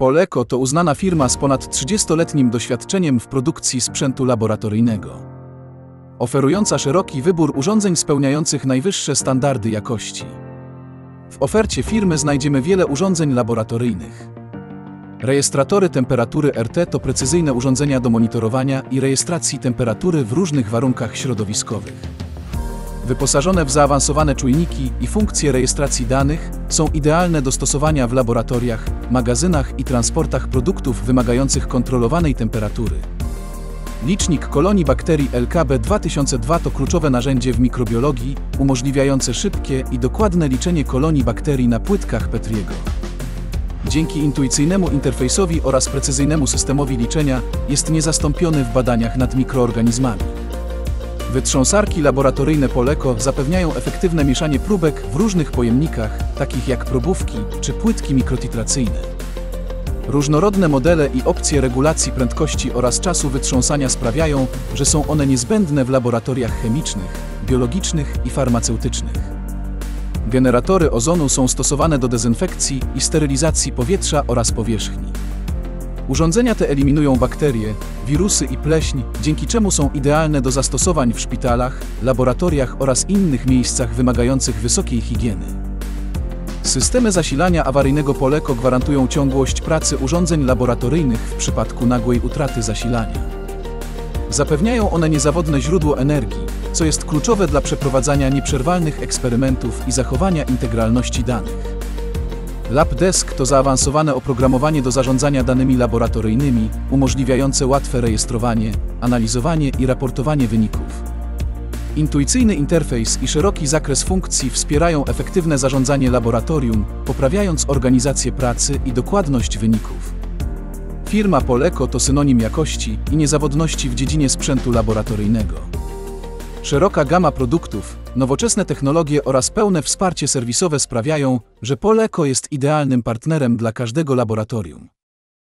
Poleko to uznana firma z ponad 30-letnim doświadczeniem w produkcji sprzętu laboratoryjnego. Oferująca szeroki wybór urządzeń spełniających najwyższe standardy jakości. W ofercie firmy znajdziemy wiele urządzeń laboratoryjnych. Rejestratory temperatury RT to precyzyjne urządzenia do monitorowania i rejestracji temperatury w różnych warunkach środowiskowych. Wyposażone w zaawansowane czujniki i funkcje rejestracji danych, są idealne do stosowania w laboratoriach, magazynach i transportach produktów wymagających kontrolowanej temperatury. Licznik kolonii bakterii LKB2002 to kluczowe narzędzie w mikrobiologii, umożliwiające szybkie i dokładne liczenie kolonii bakterii na płytkach Petriego. Dzięki intuicyjnemu interfejsowi oraz precyzyjnemu systemowi liczenia jest niezastąpiony w badaniach nad mikroorganizmami. Wytrząsarki laboratoryjne Poleko zapewniają efektywne mieszanie próbek w różnych pojemnikach, takich jak probówki czy płytki mikrotitracyjne. Różnorodne modele i opcje regulacji prędkości oraz czasu wytrząsania sprawiają, że są one niezbędne w laboratoriach chemicznych, biologicznych i farmaceutycznych. Generatory ozonu są stosowane do dezynfekcji i sterylizacji powietrza oraz powierzchni. Urządzenia te eliminują bakterie, wirusy i pleśń, dzięki czemu są idealne do zastosowań w szpitalach, laboratoriach oraz innych miejscach wymagających wysokiej higieny. Systemy zasilania awaryjnego Poleko gwarantują ciągłość pracy urządzeń laboratoryjnych w przypadku nagłej utraty zasilania. Zapewniają one niezawodne źródło energii, co jest kluczowe dla przeprowadzania nieprzerwalnych eksperymentów i zachowania integralności danych. LabDesk to zaawansowane oprogramowanie do zarządzania danymi laboratoryjnymi, umożliwiające łatwe rejestrowanie, analizowanie i raportowanie wyników. Intuicyjny interfejs i szeroki zakres funkcji wspierają efektywne zarządzanie laboratorium, poprawiając organizację pracy i dokładność wyników. Firma Poleko to synonim jakości i niezawodności w dziedzinie sprzętu laboratoryjnego. Szeroka gama produktów, nowoczesne technologie oraz pełne wsparcie serwisowe sprawiają, że Poleko jest idealnym partnerem dla każdego laboratorium.